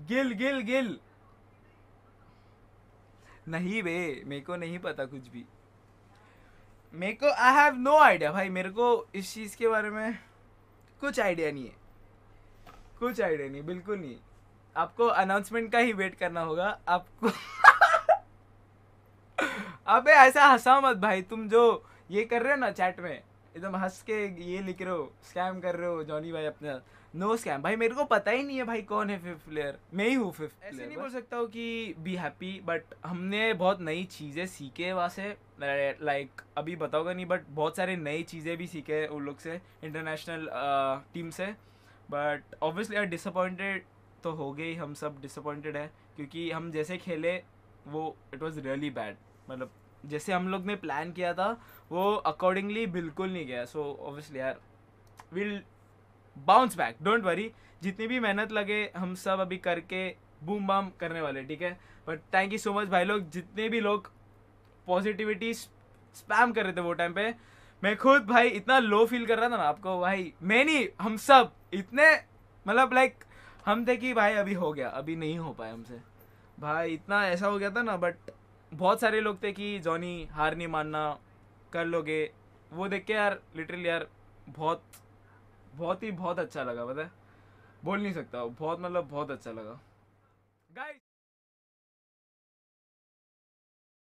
गिल गिल गिल। नहीं बे मेरे को नहीं पता कुछ भी। मेरे को आई हैव नो आइडिया भाई, मेरे को इस चीज़ के बारे में कुछ आइडिया नहीं है। कुछ आइडिया नहीं, बिल्कुल नहीं। आपको अनाउंसमेंट का ही वेट करना होगा। आपको अबे, ऐसा हंसा मत भाई। तुम जो ये कर रहे हो ना चैट में एकदम हंस के ये लिख रहे हो स्कैम कर रहे हो जॉनी भाई अपने नो स्कैम भाई मेरे को पता ही नहीं है भाई कौन है फिफ्थ प्लेयर मैं ही हूँ फिफ्थ ऐसे नहीं बोल सकता हूँ कि बी हैप्पी बट हमने बहुत नई चीज़ें सीखे वहाँ से। लाइक अभी बताओगे नहीं बट बहुत सारे नई चीज़ें भी सीखे उन लोग से इंटरनेशनल टीम से। बट ऑब्वियसली यार डिसअपॉइंटेड तो हो गए हम सब डिसअपॉइंटेड है। क्योंकि हम जैसे खेले वो इट वॉज़ रियली बैड मतलब जैसे हम लोग ने प्लान किया था, वो अकॉर्डिंगली बिल्कुल नहीं गया। सो ऑब्वियसली यार will bounce back don't worry जितनी भी मेहनत लगे, हम सब अभी करके बूम बाम करने वाले, ठीक है? But thank you so much भाई लोग, जितने भी लोग पॉजिटिविटी स्पैम कर रहे थे वो टाइम पे, मैं खुद भाई इतना लो फील कर रहा था ना आपको, भाई मैं नहीं हम सब, इतने मतलब लाइक हम थे कि भाई अभी हो गया, अभी नहीं हो पाए हमसे। भाई, इतना ऐसा हो गया था ना बट बहुत सारे लोग थे कि जॉनी हार नहीं मानना, कर लोगे। वो देख के यार लिटरली यार, बहुत बहुत ही बहुत अच्छा लगा, पता है? बोल नहीं सकता, बहुत मतलब बहुत अच्छा लगा। गाइस